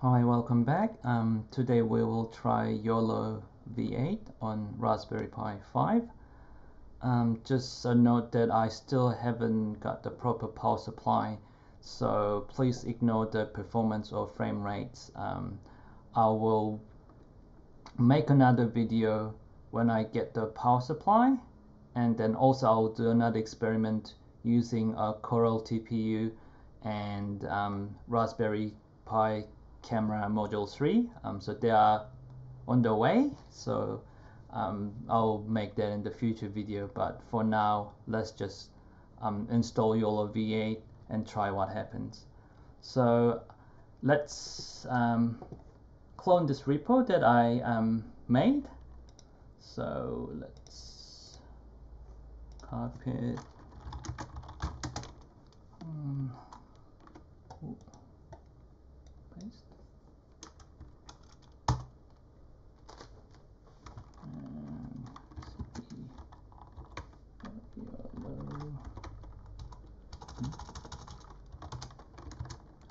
Hi, welcome back. Um, today we will try YOLO V8 on Raspberry Pi 5. Um, just a note that I still haven't got the proper power supply, so please ignore the performance or frame rates. Um, I will make another video when I get the power supply, and then also I'll do another experiment using a Coral TPU and um, Raspberry Pi camera module 3 um, so they are on the way. So um, I'll make that in the future video. But for now let's just um, install YOLO V8 and try what happens. So let's um, clone this repo that I um, made. So let's copy it um, paste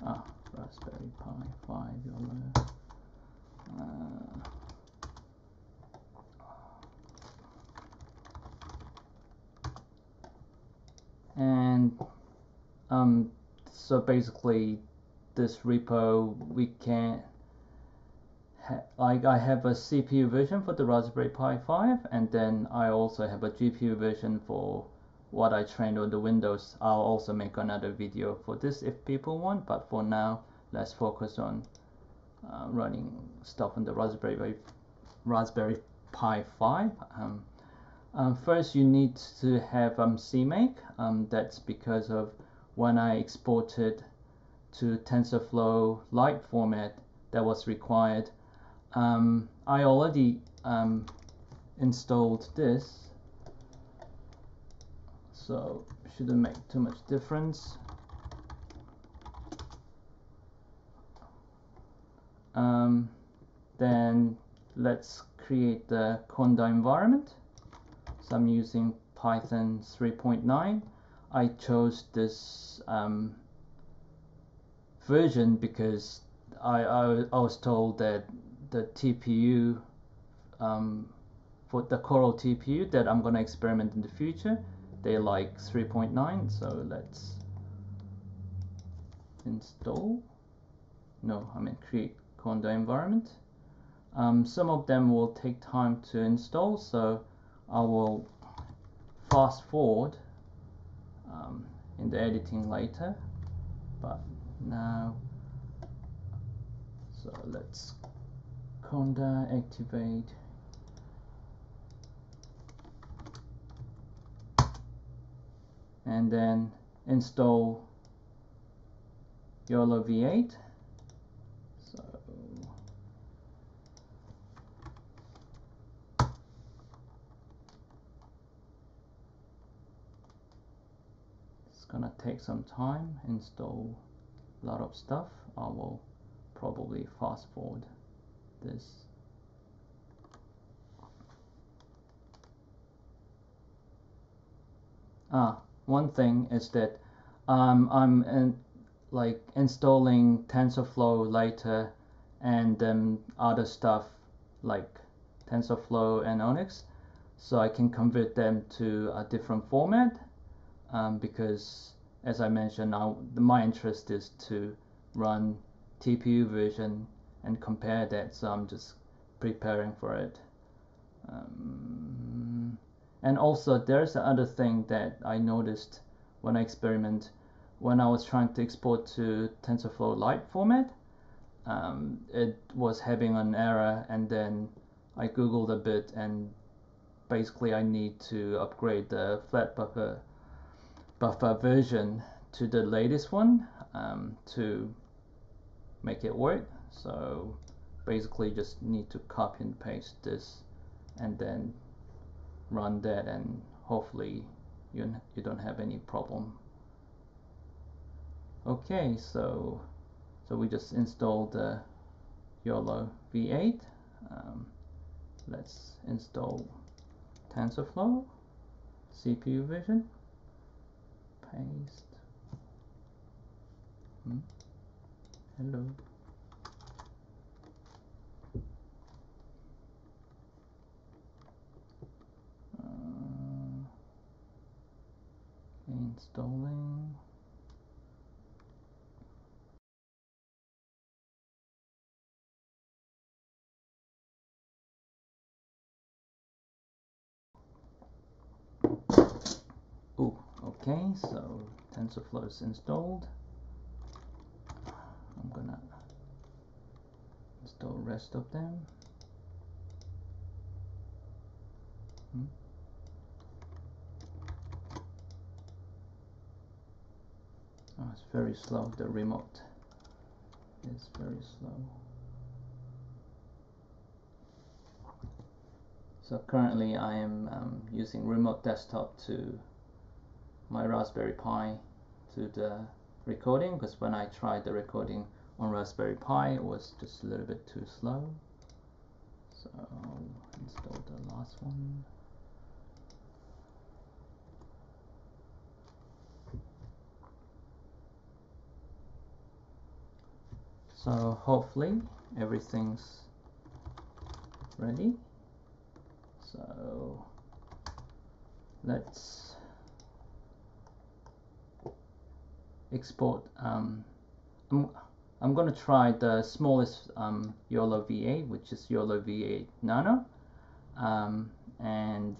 Ah, Raspberry Pi 5 YOLO. Uh, and um, so basically this repo we can like I have a CPU version for the Raspberry Pi 5 and then I also have a GPU version for what I trained on the Windows. I'll also make another video for this if people want but for now let's focus on uh, running stuff on the Raspberry Raspberry Pi 5. Um, um, first you need to have um, CMake um, that's because of when I exported to TensorFlow Lite format that was required. Um, I already um, installed this. So shouldn't make too much difference. Um, then let's create the Conda environment. So I'm using Python 3.9 I chose this um, version because I, I, I was told that the TPU um, for the Coral TPU that I'm gonna experiment in the future they like 3.9 so let's install. No I mean create Conda environment. Um, some of them will take time to install so I will fast forward um, in the editing later but now so let's conda activate. And then install YOLO V8 so it's gonna take some time install a lot of stuff. I will probably fast forward this. Ah one thing is that um, I'm in, like installing TensorFlow later and then other stuff like TensorFlow and ONNX so I can convert them to a different format um, because as I mentioned now my interest is to run TPU version and compare that so I'm just preparing for it. Um, and also there's another thing that I noticed when I experiment when I was trying to export to TensorFlow Lite format um, it was having an error and then I googled a bit and basically I need to upgrade the flat buffer buffer version to the latest one um, to make it work. So basically just need to copy and paste this and then run that and hopefully you, you don't have any problem. Okay so so we just installed the YOLO V8 um, let's install TensorFlow CPU vision paste. Hmm? Hello. Uh, installing. So TensorFlow is installed. I'm gonna install rest of them hmm. oh, it's very slow. The remote is very slow. So currently I am um, using remote desktop to my Raspberry Pi to the recording because when I tried the recording on Raspberry Pi it was just a little bit too slow. So I'll install the last one. So hopefully everything's ready. So let's export um, I'm, I'm going to try the smallest um, YOLO V8 which is YOLO V8 Nano. Um, and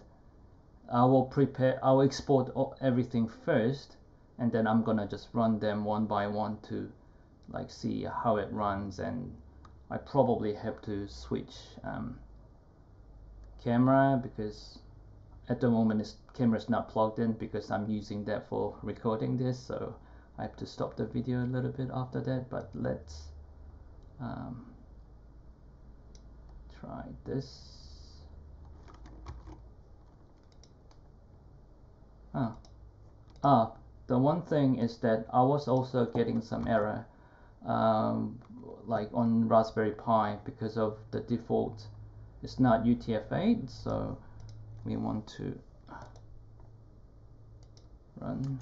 I will prepare I will export everything first and then I'm gonna just run them one by one to like see how it runs and I probably have to switch um, camera because at the moment this camera is not plugged in because I'm using that for recording this so I have to stop the video a little bit after that but let's um, try this ah. ah the one thing is that I was also getting some error um, like on Raspberry Pi because of the default it's not UTF-8 so we want to run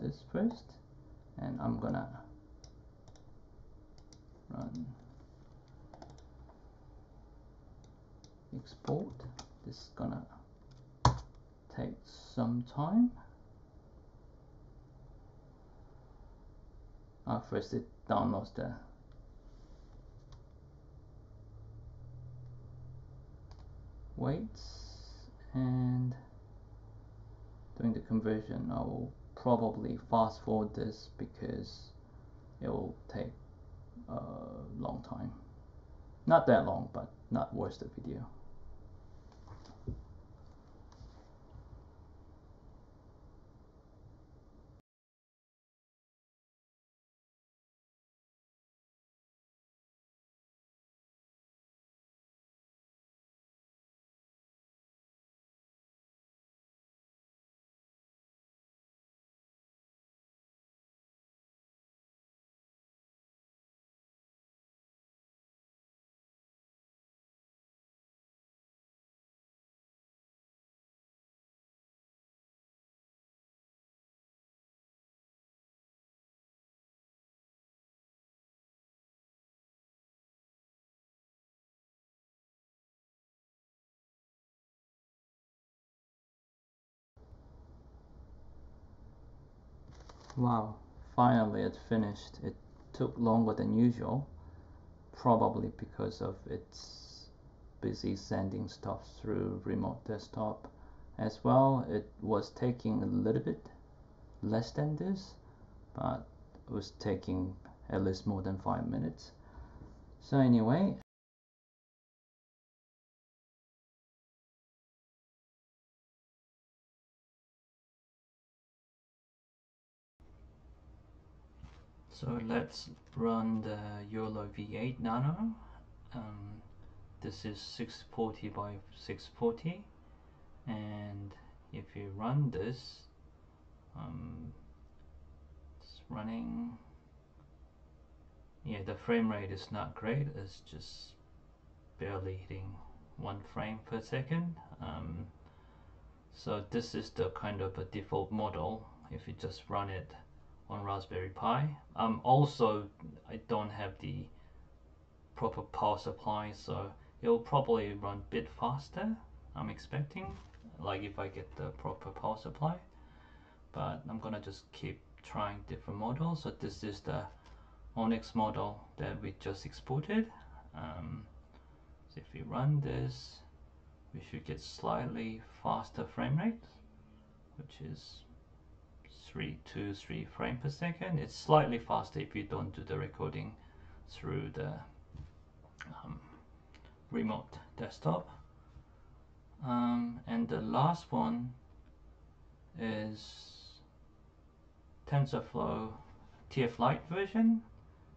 this first and I'm gonna run export. This is gonna take some time. Uh, first it downloads the weights and doing the conversion I will probably fast forward this because it will take a long time. Not that long but not worth the video Wow, finally it finished. It took longer than usual, probably because of its busy sending stuff through remote desktop as well. It was taking a little bit less than this, but it was taking at least more than five minutes. So anyway, So let's run the YOLO V8 Nano. Um, this is 640 by 640 and if you run this um, it's running yeah the frame rate is not great. It's just barely hitting one frame per second. Um, so this is the kind of a default model if you just run it on Raspberry Pi. Um, also, I don't have the proper power supply, so it'll probably run a bit faster. I'm expecting, like if I get the proper power supply. But I'm gonna just keep trying different models. So this is the ONNX model that we just exported. Um, so if we run this, we should get slightly faster frame rate, which is three two three frame per second. It's slightly faster if you don't do the recording through the um, remote desktop. Um, and the last one is TensorFlow TF Lite version.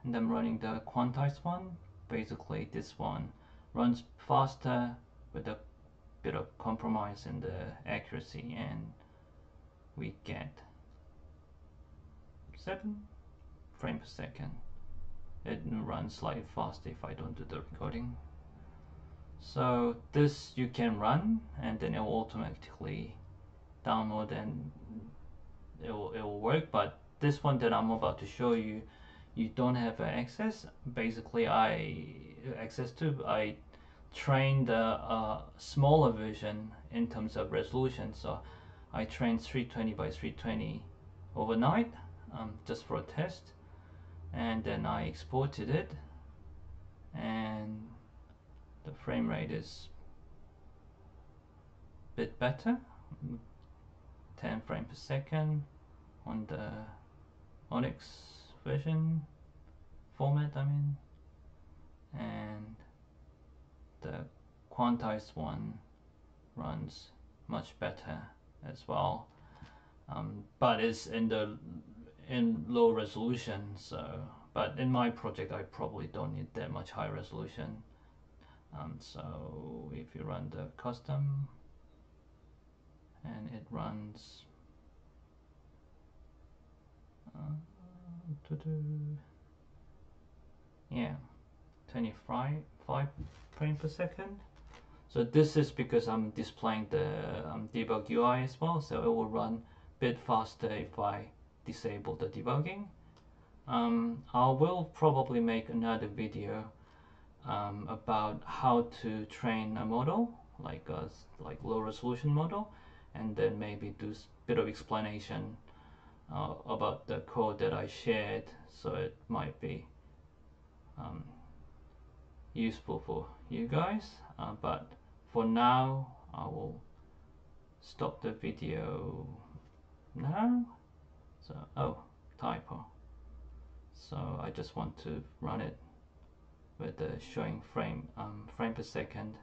And I'm running the quantized one. Basically this one runs faster with a bit of compromise in the accuracy and we get 7 frame per second. It runs slightly faster if I don't do the recording. So this you can run and then it will automatically download and it will, it will work. But this one that I'm about to show you you don't have access. Basically I access to I trained a, uh, a smaller version in terms of resolution. So I trained 320 by 320 overnight um, just for a test. And then I exported it. And the frame rate is a bit better. 10 frame per second on the ONNX version format I mean. And the quantized one runs much better as well. Um, but it's in the in low resolution so but in my project I probably don't need that much high resolution. Um, so if you run the custom and it runs uh, yeah 25 5 frame per second. So this is because I'm displaying the um, debug UI as well so it will run a bit faster if I disable the debugging. Um, I will probably make another video um, about how to train a model like a like low resolution model and then maybe do a bit of explanation uh, about the code that I shared so it might be um, useful for you guys. Uh, but for now I will stop the video now so oh typo. So I just want to run it with the showing frame um, frame per second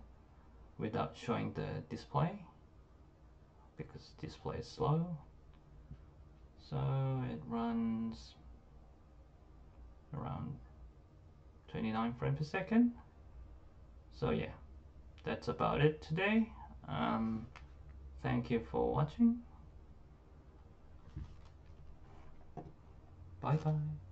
without showing the display because display is slow. So it runs around 29 frames per second. So yeah that's about it today. Um, thank you for watching bye bye